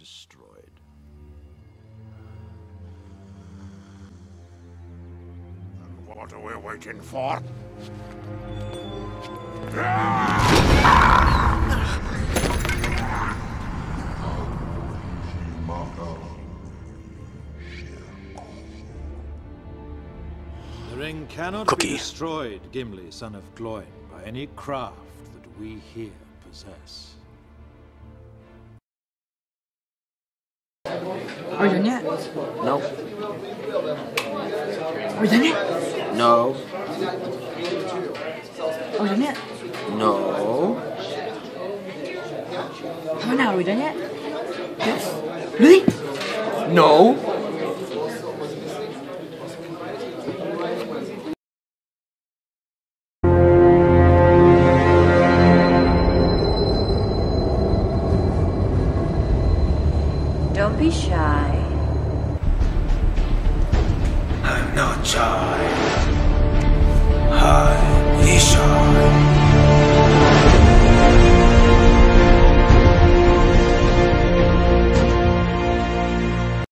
destroyed. And What are we waiting for? The ring cannot Cookie. be destroyed, Gimli, son of Gloin, by any craft that we here possess. Are you yet? No. Are you yet? No. Are you yet? No. How now? Are we done yet? Yes. Really? No. Don't be shy. I'm not shy. I